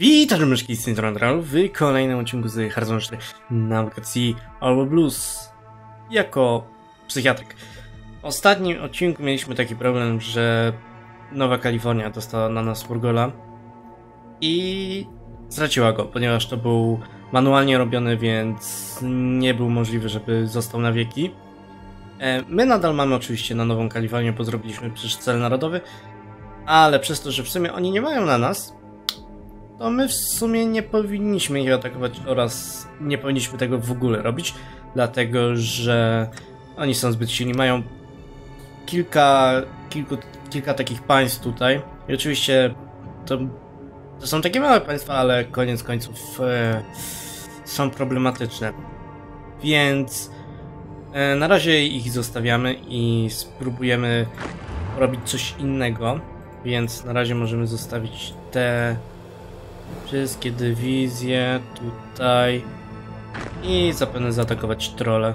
Witam, myszki z Central w kolejnym odcinku z Hearthstone 4 na wakacji Albo Blues jako psychiatryk. W ostatnim odcinku mieliśmy taki problem, że Nowa Kalifornia dostała na nas Burgola i straciła go, ponieważ to był manualnie robiony, więc nie był możliwy, żeby został na wieki. E, My nadal mamy oczywiście na Nową Kalifornię, bo zrobiliśmy przecież cel narodowy, ale przez to, że w sumie oni nie mają na nas, to my w sumie nie powinniśmy ich atakować oraz nie powinniśmy tego w ogóle robić, dlatego że oni są zbyt silni, mają kilka, kilku, kilka takich państw tutaj. I oczywiście to, to są takie małe państwa, ale koniec końców e, są problematyczne. Więc e, na razie ich zostawiamy i spróbujemy robić coś innego, więc na razie możemy zostawić te Wszystkie dywizje tutaj. I zapewne zaatakować trole.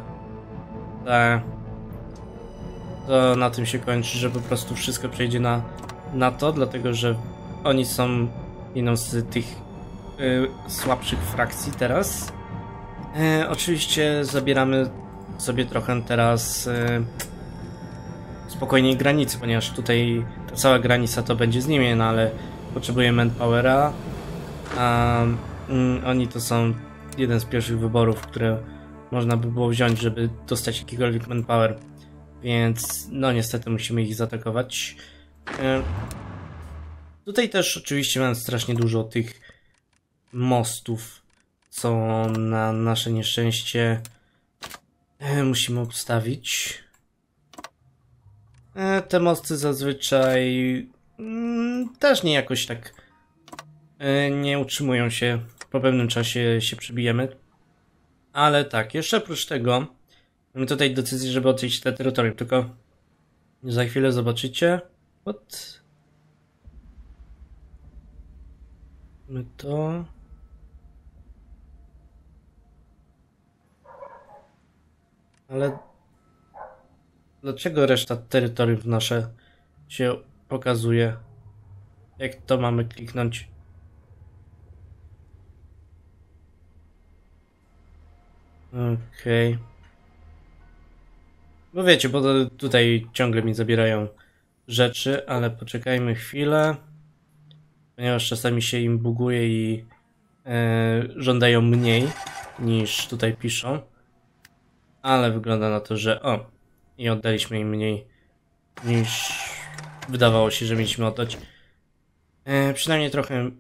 Tak. To na tym się kończy, że po prostu wszystko przejdzie na, na to, dlatego że oni są jedną z tych y, słabszych frakcji teraz. E, oczywiście zabieramy sobie trochę teraz y, spokojniej granicy, ponieważ tutaj ta cała granica to będzie z nimi, no ale potrzebujemy manpowera, a mm, oni to są jeden z pierwszych wyborów, które można by było wziąć, żeby dostać jakikolwiek manpower. Więc no niestety musimy ich zaatakować. E, tutaj też oczywiście mam strasznie dużo tych mostów, co na nasze nieszczęście e, musimy obstawić. E, te mosty zazwyczaj mm, też nie jakoś tak nie utrzymują się. Po pewnym czasie się przybijemy. Ale tak, jeszcze oprócz tego mamy tutaj decyzję, żeby odejść te terytorium, tylko za chwilę zobaczycie. What? My to... Ale dlaczego reszta terytoriów nasze się pokazuje? Jak to mamy kliknąć? Okej. Okay. No wiecie, bo tutaj ciągle mi zabierają rzeczy, ale poczekajmy chwilę. Ponieważ czasami się im buguje i e, żądają mniej niż tutaj piszą. Ale wygląda na to, że o, i oddaliśmy im mniej niż wydawało się, że mieliśmy oddać. E, przynajmniej trochę,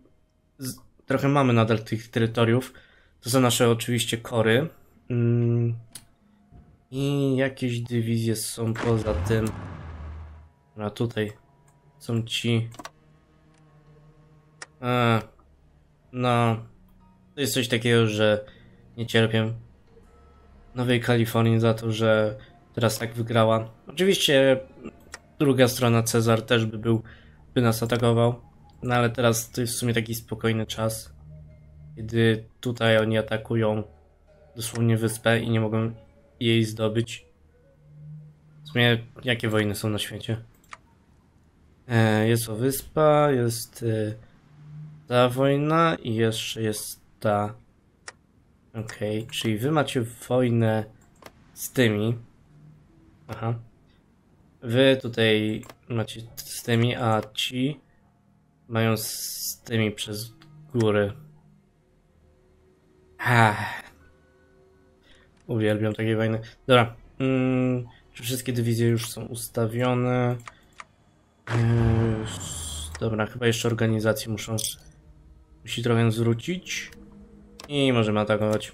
z, trochę mamy nadal tych terytoriów. To są nasze oczywiście kory. Mm. I jakieś dywizje są poza tym. A tutaj są ci. A, no. To jest coś takiego, że nie cierpię Nowej Kalifornii za to, że teraz tak wygrała. Oczywiście druga strona Cezar też by był, by nas atakował. No ale teraz to jest w sumie taki spokojny czas, kiedy tutaj oni atakują dosłownie wyspę i nie mogą jej zdobyć. W sumie, jakie wojny są na świecie? E, jest o wyspa, jest e, ta wojna i jeszcze jest ta. Okej, okay, czyli wy macie wojnę z tymi. Aha. Wy tutaj macie z tymi, a ci mają z tymi przez góry. Ah. Uwielbiam takie wojny. Dobra. Mm, czy wszystkie dywizje już są ustawione? Yy, dobra, chyba jeszcze organizacje muszą musi trochę zwrócić. I możemy atakować.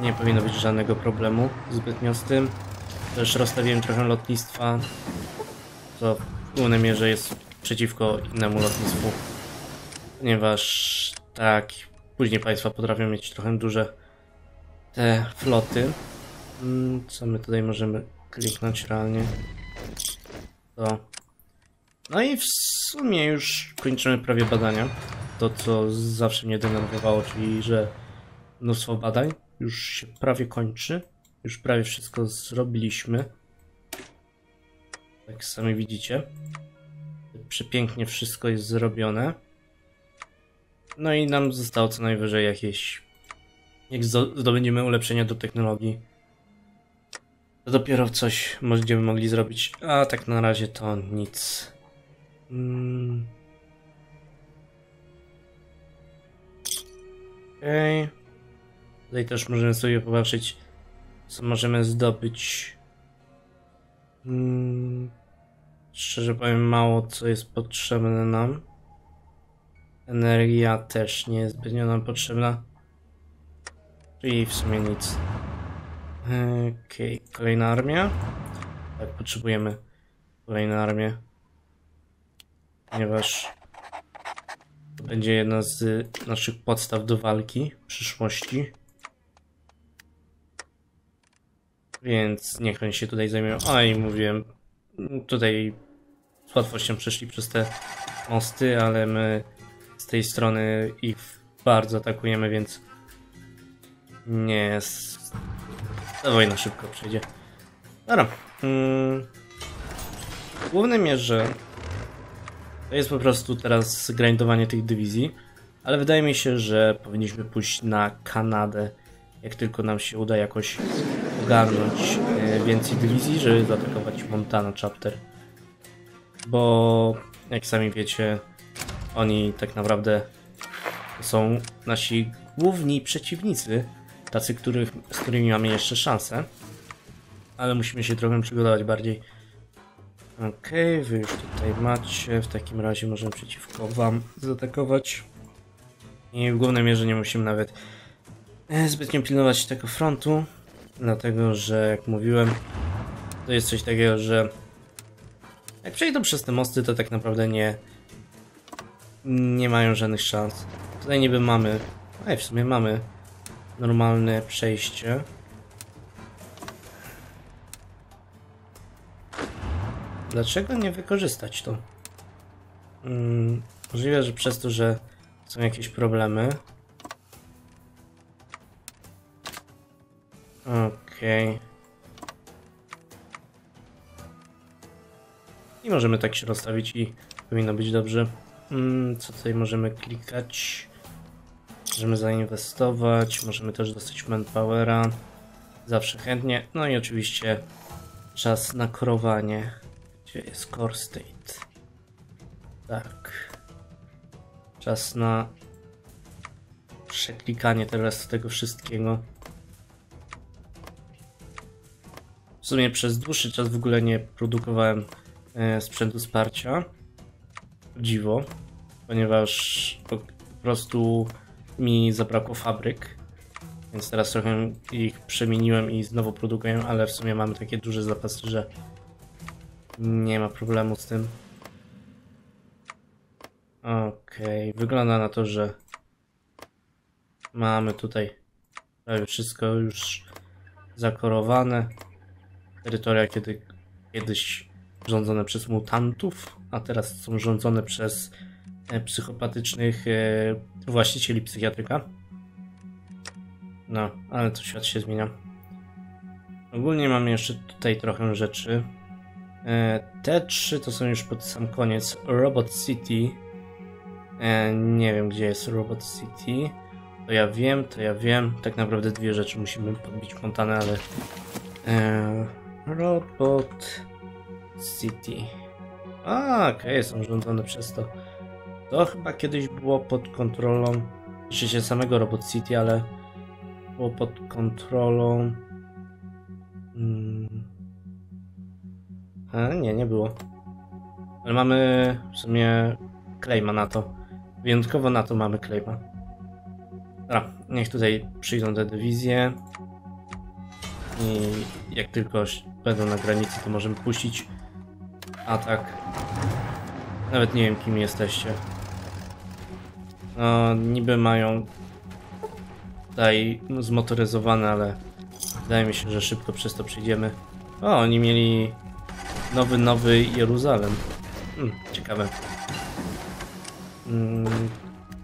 Nie powinno być żadnego problemu zbytnio z tym. Też rozstawiłem trochę lotnictwa, co w głównej mierze jest przeciwko innemu lotnictwu. Ponieważ tak, później państwa potrafią mieć trochę duże te floty. Mm, co my tutaj możemy kliknąć realnie? To. No i w sumie już kończymy prawie badania. To, co zawsze mnie denerwowało, czyli że mnóstwo badań już się prawie kończy. Już prawie wszystko zrobiliśmy. Jak sami widzicie. Przepięknie wszystko jest zrobione. No i nam zostało co najwyżej jakieś... Jak zdo- zdobędziemy ulepszenia do technologii, to dopiero coś będziemy mogli zrobić. A tak na razie to nic. Mm. Okej. Okay. Tutaj też możemy sobie popatrzeć, co możemy zdobyć. Mm. Szczerze powiem, mało co jest potrzebne nam. Energia też nie jest zbytnio nam potrzebna. Czyli w sumie nic. Okej, okay. kolejna armia. Tak, potrzebujemy kolejną armię. Ponieważ to będzie jedna z naszych podstaw do walki w przyszłości. Więc niech oni się tutaj zajmują. A i mówiłem, tutaj z łatwością przeszli przez te mosty, ale my z tej strony ich bardzo atakujemy, więc nie jest... Ta wojna szybko przejdzie. Dobra. Hmm. W głównej mierze to jest po prostu teraz grindowanie tych dywizji, ale wydaje mi się, że powinniśmy pójść na Kanadę, jak tylko nam się uda jakoś ogarnąć e, więcej dywizji, żeby zaatakować Montana Chapter. Bo jak sami wiecie, oni tak naprawdę są nasi główni przeciwnicy, tacy, których, z którymi mamy jeszcze szansę. Ale musimy się trochę przygotować bardziej. Okej, okay, wy już tutaj macie. W takim razie możemy przeciwko wam zaatakować. I w głównej mierze nie musimy nawet e, zbytnio pilnować tego frontu. Dlatego, że jak mówiłem, to jest coś takiego, że jak przejdą przez te mosty, to tak naprawdę nie nie mają żadnych szans. Tutaj niby mamy, ej w sumie mamy normalne przejście. Dlaczego nie wykorzystać to? Hmm, możliwe, że przez to, że są jakieś problemy. Okej. Okay. I możemy tak się rozstawić i powinno być dobrze. Hmm, co tutaj możemy klikać? Możemy zainwestować, możemy też dostać manpowera. Zawsze chętnie. No i oczywiście czas na korowanie. Gdzie jest core state? Tak. Czas na przeklikanie teraz tego wszystkiego. W sumie przez dłuższy czas w ogóle nie produkowałem e, sprzętu wsparcia. Dziwo, ponieważ po prostu mi zabrakło fabryk. Więc teraz trochę ich przemieniłem i znowu produkuję, ale w sumie mamy takie duże zapasy, że nie ma problemu z tym. Okej, okay. wygląda na to, że mamy tutaj prawie wszystko już zakorowane. Terytoria kiedy, kiedyś rządzone przez mutantów, a teraz są rządzone przez psychopatycznych e, właścicieli psychiatryka. No, ale to świat się zmienia. Ogólnie mamy jeszcze tutaj trochę rzeczy. E, te trzy to są już pod sam koniec. Robot City. E, nie wiem, gdzie jest Robot City. To ja wiem, to ja wiem. Tak naprawdę dwie rzeczy musimy podbić Montanę, ale... E, Robot City. A, okej, okay, są rządzone przez to. To chyba kiedyś było pod kontrolą, się samego Robot City, ale było pod kontrolą... Hmm. A, nie, nie było. Ale mamy w sumie claima na to. Wyjątkowo na to mamy claima. Dobra, niech tutaj przyjdą te dywizje. I jak tylko będą na granicy, to możemy puścić atak. Nawet nie wiem, kim jesteście. No, niby mają tutaj zmotoryzowane, ale wydaje mi się, że szybko przez to przejdziemy. O, oni mieli nowy, nowy Jeruzalem. Hmm, ciekawe. Mm,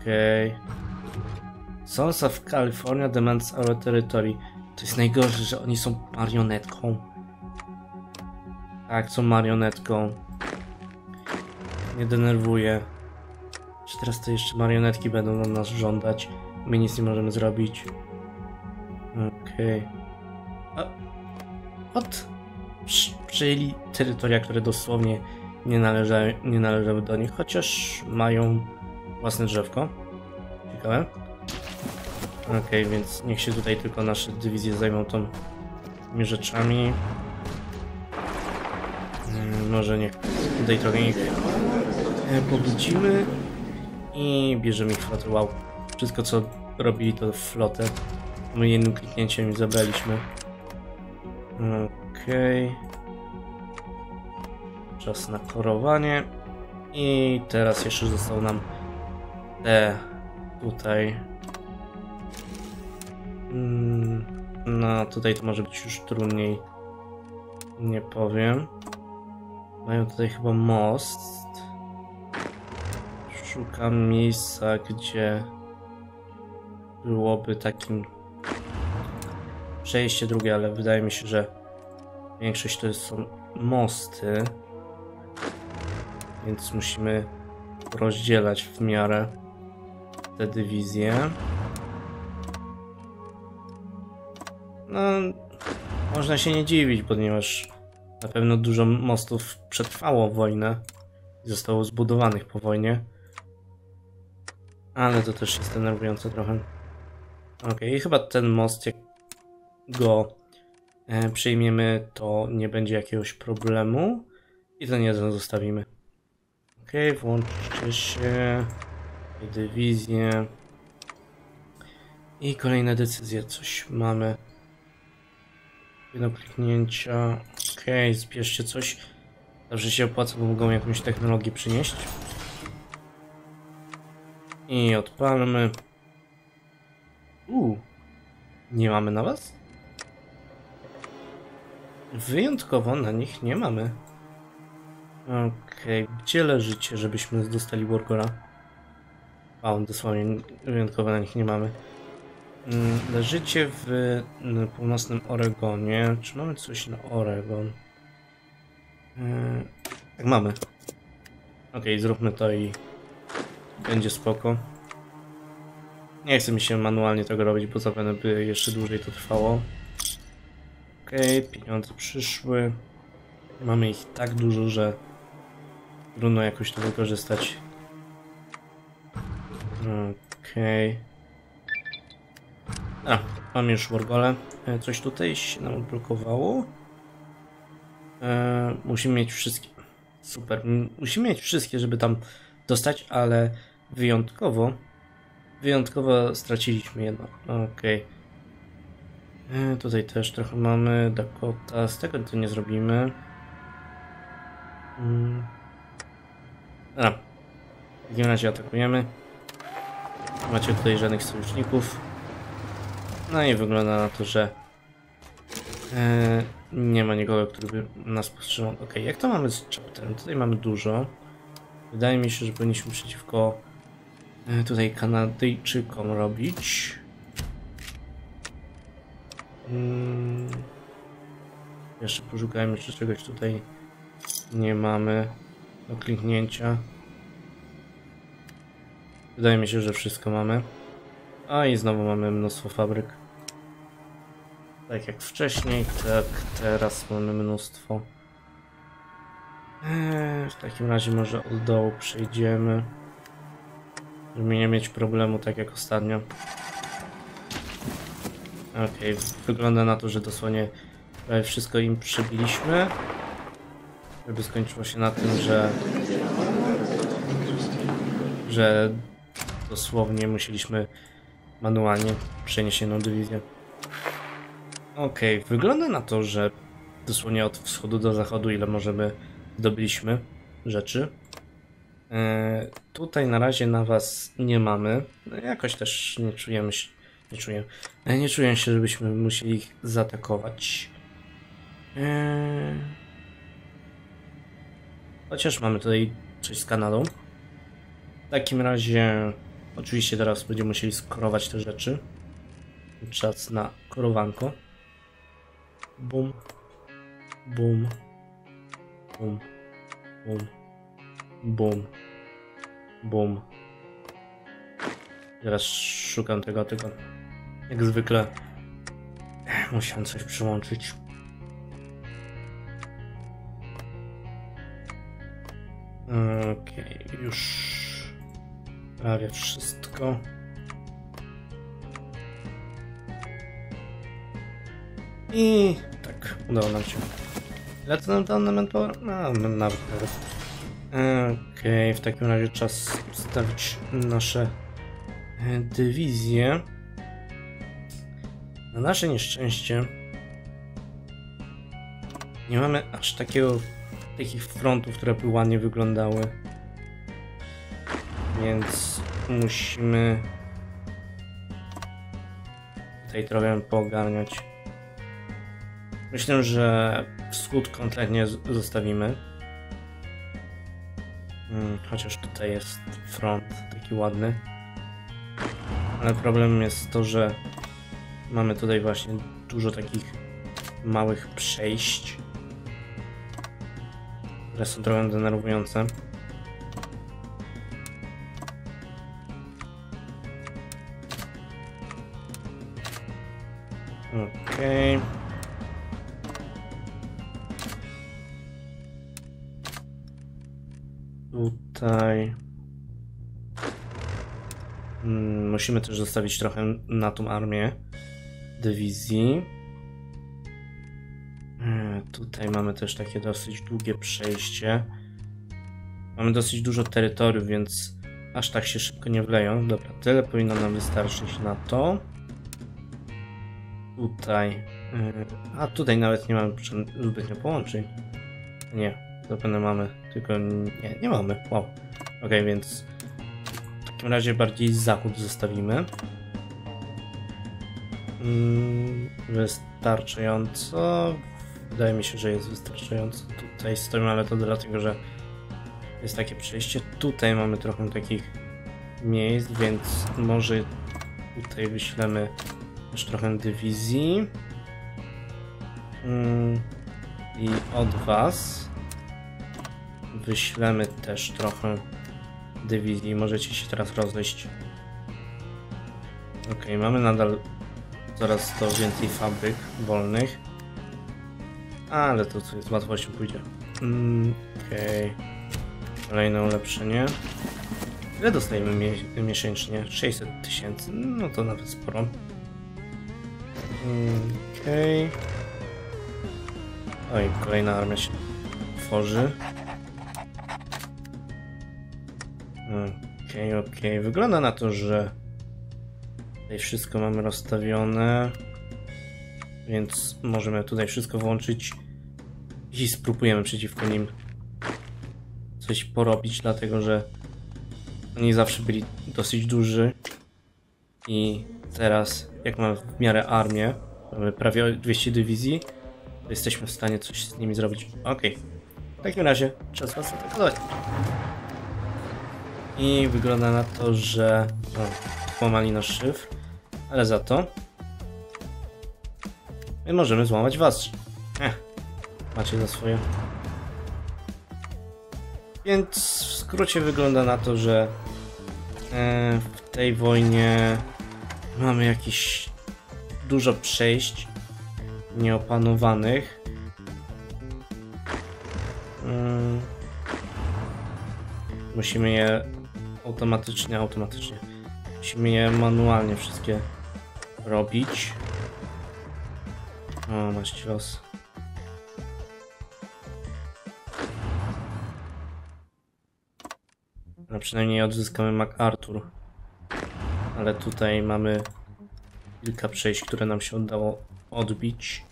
Okej. Okay. Sons of California demands our territory. To jest najgorsze, że oni są marionetką. Tak, są marionetką. Nie denerwuje. Czy teraz to jeszcze marionetki będą na nas żądać? My nic nie możemy zrobić. Okej. Okay. Od przejęli terytoria, które dosłownie nie należały, nie należały do nich, chociaż mają własne drzewko. Ciekawe. Okej, okay, więc niech się tutaj tylko nasze dywizje zajmą tą, tymi rzeczami. Hmm, może niech tutaj trochę ich e, pobudzimy i bierzemy ich flotę. Wow, wszystko co robili to flotę. My jednym kliknięciem zabraliśmy. Okej. Okay. Czas na korowanie. I teraz jeszcze został nam te tutaj. Mm, no, tutaj to może być już trudniej. Nie powiem. Mają tutaj chyba most. Szukam miejsca, gdzie byłoby takim przejście drugie, ale wydaje mi się, że większość to są mosty. Więc musimy rozdzielać w miarę te dywizje. No, można się nie dziwić, ponieważ na pewno dużo mostów przetrwało wojnę i zostało zbudowanych po wojnie. Ale to też jest denerwujące trochę. Ok, i chyba ten most, jak go e, przyjmiemy, to nie będzie jakiegoś problemu. I ten jeden zostawimy. Ok, włączcie się. Dywizję. I kolejne decyzje. Coś mamy. Jedno kliknięcia. Ok, zbierzcie coś. Zawsze się opłaca, bo mogą jakąś technologię przynieść. I odpalmy. Uuu. Nie mamy na was? Wyjątkowo na nich nie mamy. Okej, okay. gdzie leżycie, żebyśmy dostali Wargora? A, on dosłownie wyjątkowo na nich nie mamy. Mm, leżycie w północnym Oregonie. Czy mamy coś na Oregon? Tak, mamy. Ok, zróbmy to i będzie spoko. Nie chce mi się manualnie tego robić, bo zapewne by jeszcze dłużej to trwało. Ok, pieniądze przyszły. Mamy ich tak dużo, że trudno jakoś to wykorzystać. Okej. Okay. A, mam już Wargole. E, coś tutaj się nam odblokowało. E, musimy mieć wszystkie. Super. Musimy mieć wszystkie, żeby tam dostać, ale wyjątkowo wyjątkowo straciliśmy jedno. Okej. Okay. E, tutaj też trochę mamy Dakota. Z tego to nie zrobimy. Hmm. A. W takim razie atakujemy. Nie macie tutaj żadnych sojuszników. No i wygląda na to, że e, nie ma nikogo, który by nas powstrzymał. Ok, jak to mamy z chapterem? Tutaj mamy dużo. Wydaje mi się, że powinniśmy przeciwko tutaj Kanadyjczykom robić. Hmm. Jeszcze poszukajmy, czy czegoś tutaj nie mamy do kliknięcia. Wydaje mi się, że wszystko mamy. A i znowu mamy mnóstwo fabryk. Tak jak wcześniej, tak teraz mamy mnóstwo. Eee, w takim razie może od dołu przejdziemy. Żeby nie mieć problemu tak jak ostatnio. Okej, okay, wygląda na to, że dosłownie wszystko im przebiliśmy. Żeby skończyło się na tym, że że dosłownie musieliśmy manualnie przenieść jedną dywizję. Okej, okay, wygląda na to, że dosłownie od wschodu do zachodu ile możemy zdobyliśmy rzeczy. E, tutaj na razie na was nie mamy. No, jakoś też nie czujemy się, nie czuję, e, nie czuję się, żebyśmy musieli ich zaatakować. E, chociaż mamy tutaj coś z Kanadą. W takim razie oczywiście teraz będziemy musieli skorować te rzeczy. Czas na korowanko. Bum. Bum. Bum. Bum. Bum. Bum. Teraz szukam tego, tylko jak zwykle musiałem coś przyłączyć. Okej, okay, już prawie wszystko. I tak, udało nam się. Ile to nam dane mentor? No, nawet nawet. Okej, okay, w takim razie czas ustawić nasze e, dywizje. Na nasze nieszczęście nie mamy aż takiego takich frontów, które by ładnie wyglądały. Więc musimy tutaj trochę poogarniać. Myślę, że wschód kompletnie zostawimy. Hmm, chociaż tutaj jest front taki ładny. Ale problemem jest to, że mamy tutaj właśnie dużo takich małych przejść, które są trochę denerwujące. Tutaj... Hmm, musimy też zostawić trochę na tą armię dywizji. Hmm, tutaj mamy też takie dosyć długie przejście. Mamy dosyć dużo terytoriów, więc aż tak się szybko nie wleją. Dobra, tyle powinno nam wystarczyć na to. Tutaj. Hmm, a tutaj nawet nie mamy zbytnio połączeń. Nie, zapewne mamy, tylko nie, nie mamy. Wow. Ok, więc w takim razie bardziej zachód zostawimy. Mm, wystarczająco. Wydaje mi się, że jest wystarczająco. Tutaj stoimy, ale to dlatego, że jest takie przejście. Tutaj mamy trochę takich miejsc, więc może tutaj wyślemy też trochę dywizji. Mm, I od Was wyślemy też trochę dywizji. Możecie się teraz rozejść. Ok, mamy nadal coraz to więcej fabryk wolnych. Ale to co z łatwością pójdzie. Mm, Okej. Okay. Kolejne ulepszenie. Ile dostajemy miesięcznie? 600 tysięcy. No to nawet sporo. Mm, Okej. Okay. Oj, kolejna armia się tworzy. Okej, okay, okej. Okay. Wygląda na to, że tutaj wszystko mamy rozstawione. Więc możemy tutaj wszystko włączyć i spróbujemy przeciwko nim coś porobić, dlatego że oni zawsze byli dosyć duży i teraz jak mamy w miarę armię, mamy prawie 200 dywizji, to jesteśmy w stanie coś z nimi zrobić. Okej, okay. w takim razie czas was atakować. I wygląda na to, że no, połamali nasz szyfr, ale za to my możemy złamać was. Ech, macie za swoje. Więc w skrócie wygląda na to, że e, w tej wojnie mamy jakieś dużo przejść nieopanowanych. Mm. Musimy je automatycznie, automatycznie. Musimy je manualnie wszystkie robić. O, masz los. No przynajmniej odzyskamy MacArthur. Ale tutaj mamy kilka przejść, które nam się udało odbić.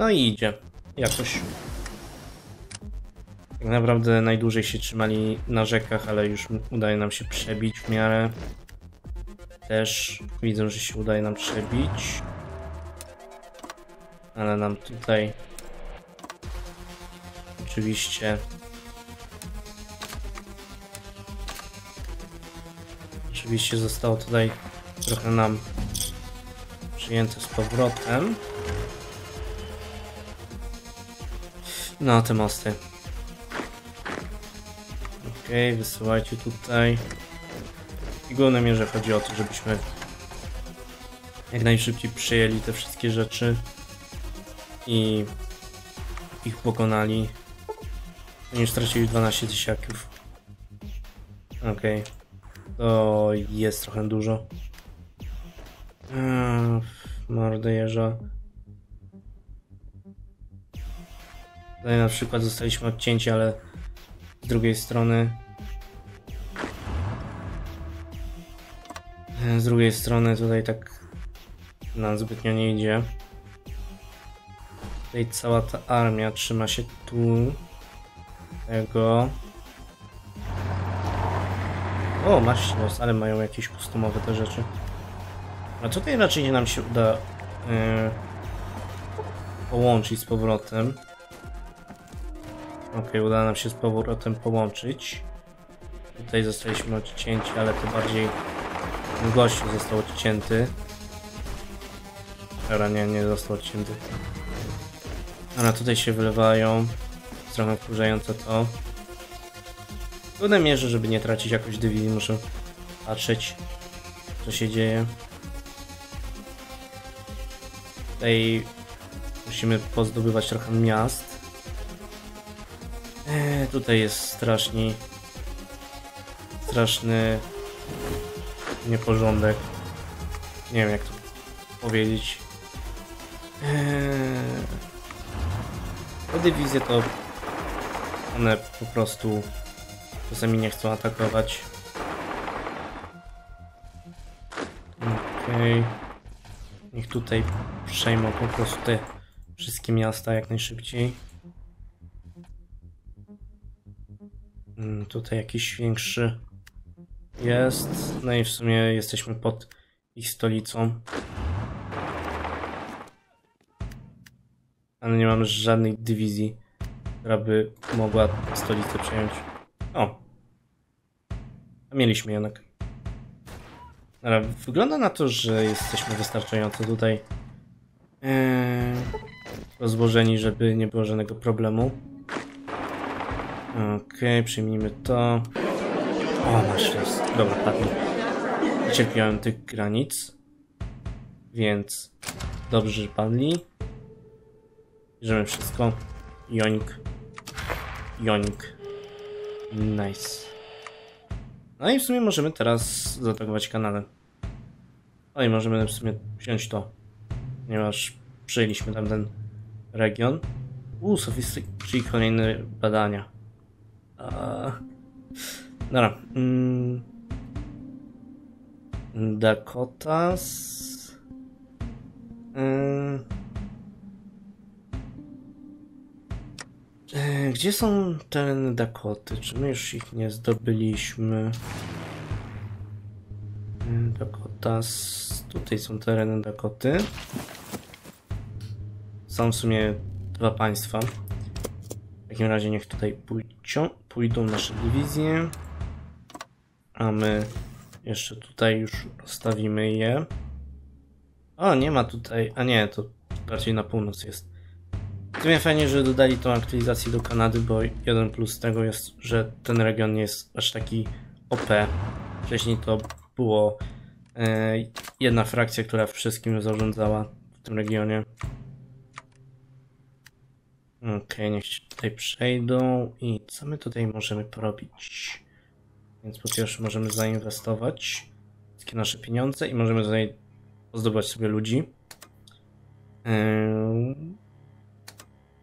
No i idzie. Jakoś. Tak naprawdę najdłużej się trzymali na rzekach, ale już udaje nam się przebić w miarę. Też widzę, że się udaje nam przebić. Ale nam tutaj oczywiście oczywiście zostało tutaj trochę nam przyjęte z powrotem. No, te mosty. Okej, wysyłajcie tutaj. I głównie mierze chodzi o to, żebyśmy jak najszybciej przyjęli te wszystkie rzeczy i ich pokonali. Już stracili 12 tysiaków. Okej. To jest trochę dużo. Eee. Tutaj na przykład zostaliśmy odcięci, ale z drugiej strony z drugiej strony tutaj tak nam zbytnio nie idzie. Tutaj cała ta armia trzyma się tu. Tego. O, masz los, ale mają jakieś kustomowe te rzeczy. A tutaj raczej nie nam się uda yy, połączyć z powrotem. Ok, uda nam się z powrotem połączyć. Tutaj zostaliśmy odcięci, ale to bardziej gościu został odcięty. Dobra, nie, nie został odcięty. Ale tutaj się wylewają. Trochę wkurzające to. W głównej mierze, żeby nie tracić jakoś dywizji, muszę patrzeć, co się dzieje. Tutaj musimy pozdobywać trochę miast. Eee, tutaj jest strasznie straszny nieporządek. Nie wiem jak to powiedzieć. Eee, te dywizje to one po prostu czasami nie chcą atakować. Okej. Okay. Niech tutaj przejmą po prostu te wszystkie miasta jak najszybciej. Tutaj jakiś większy jest. No i w sumie jesteśmy pod ich stolicą. Ale nie mamy żadnej dywizji, która by mogła stolicę przejąć. O! Mieliśmy jednak. Ale wygląda na to, że jesteśmy wystarczająco tutaj ee, rozłożeni, żeby nie było żadnego problemu. Okej, okay, przyjmijmy to. O, masz raz. Dobra, padnie. Cierpiałem tych granic. Więc dobrze, że padli. Bierzemy wszystko. Joink. Joink. Nice. No i w sumie możemy teraz zaatakować Kanadę. No i możemy w sumie wziąć to. Ponieważ przyjęliśmy tam ten region. Uuu, sofisty, czyli kolejne badania. Dobra. Mm. Dakotas. Mm. Gdzie są tereny Dakoty? Czy my już ich nie zdobyliśmy? Dakotas. Tutaj są tereny Dakoty. Są w sumie dwa państwa. Takim razie niech tutaj pójdą, pójdą nasze dywizje. A my jeszcze tutaj już rozstawimy je. O, nie ma tutaj... A nie, to bardziej na północ jest. Sumie fajnie, że dodali tą aktualizację do Kanady, bo jeden plus tego jest, że ten region nie jest aż taki OP. Wcześniej to było e, jedna frakcja, która wszystkim zarządzała w tym regionie. Okej, okay, niech się tutaj przejdą. I co my tutaj możemy porobić? Więc po pierwsze możemy zainwestować wszystkie nasze pieniądze i możemy tutaj pozdobywać sobie ludzi. Yy,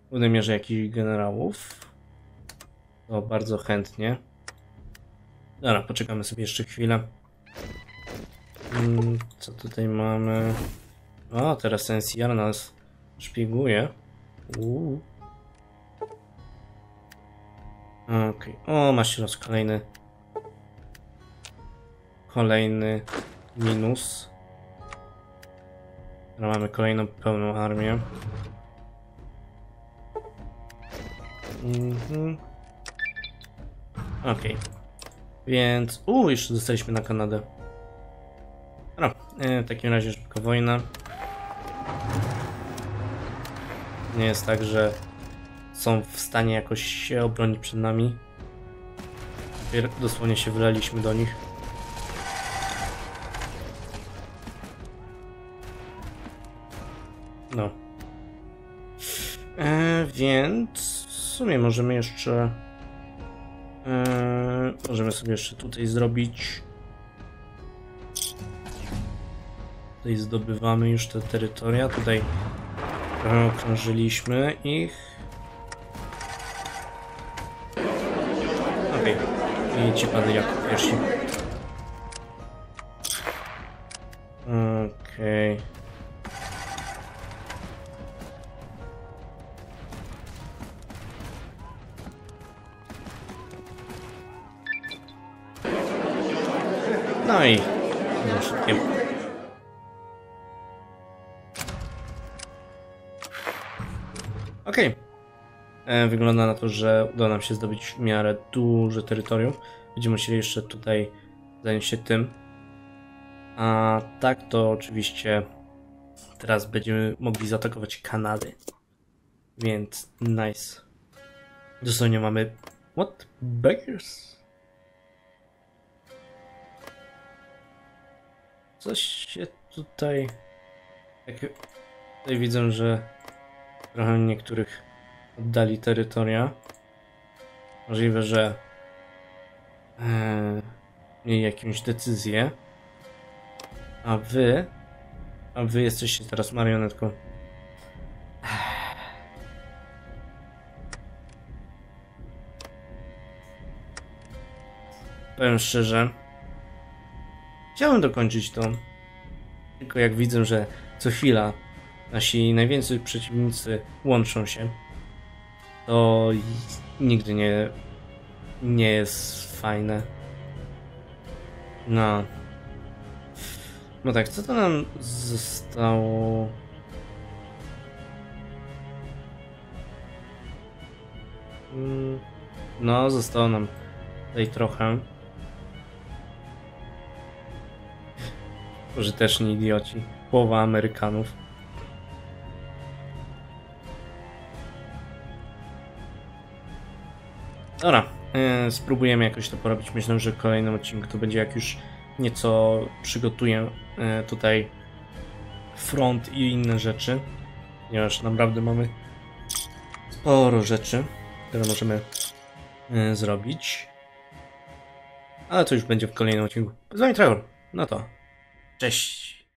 w głównej mierze jakichś generałów. To bardzo chętnie. Dobra, poczekamy sobie jeszcze chwilę. Yy, co tutaj mamy? O, teraz NCR nas szpieguje. Uuu. Okej. Okay. O, masz raz kolejny kolejny minus. Teraz mamy kolejną pełną armię. Mhm. Okej. Okay. Więc... Uuu, jeszcze dostaliśmy na Kanadę. No, w takim razie szybko wojna. Nie jest tak, że są w stanie jakoś się obronić przed nami. Dosłownie się wylaliśmy do nich. No. E, więc w sumie możemy jeszcze. E, możemy sobie jeszcze tutaj zrobić. Tutaj zdobywamy już te terytoria. Tutaj trochę okrążyliśmy ich. I ci padli jako pierwsi. Okej. No i... Szybkie. Wygląda na to, że uda nam się zdobyć w miarę duże terytorium. Będziemy musieli jeszcze tutaj zająć się tym. A tak to oczywiście teraz będziemy mogli zaatakować Kanady. Więc nice. Dosłownie mamy... What? Beggars? Coś się tutaj... Tutaj widzę, że trochę niektórych oddali terytoria. Możliwe, że e, mieli jakąś decyzję. A wy... A wy jesteście teraz marionetką. Powiem szczerze, chciałem dokończyć to. Tylko jak widzę, że co chwila nasi najwięcej przeciwnicy łączą się, to i- nigdy nie, nie jest fajne. No. No tak, co to nam zostało? Mm, No, zostało nam tutaj trochę. Użyteczni idioci. Połowa Amerykanów. Dobra, e, spróbujemy jakoś to porobić. Myślę, że w kolejnym odcinku to będzie jak już nieco przygotuję e, tutaj front i inne rzeczy. Ponieważ naprawdę mamy sporo rzeczy, które możemy e, zrobić. Ale to już będzie w kolejnym odcinku. Z wami Trevor. No to cześć.